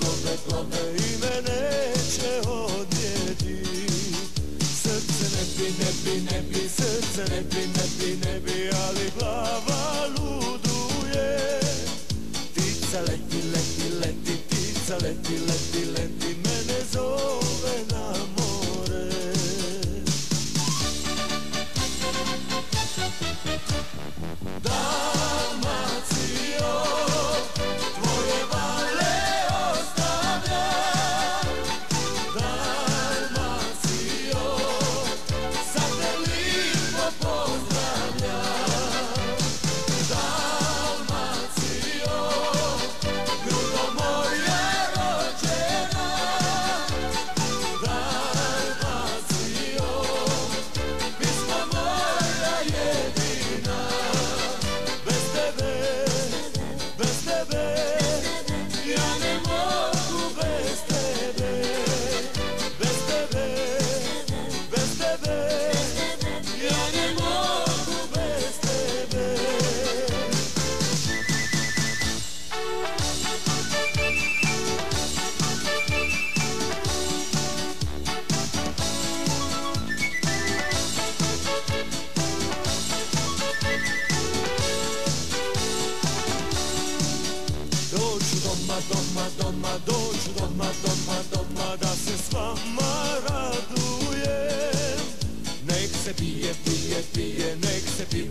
plave, plave i me neće odnijeti Srce ne bi, ne bi, ne bi, srce ne bi, ne bi, ne bi, ali glava luduje Ptica leti, leti, leti, ptica leti, leti, leti, mene zove. doć doma, doma, doma da se s vama radujem. Nek se pije, pije, pije, nek se pije.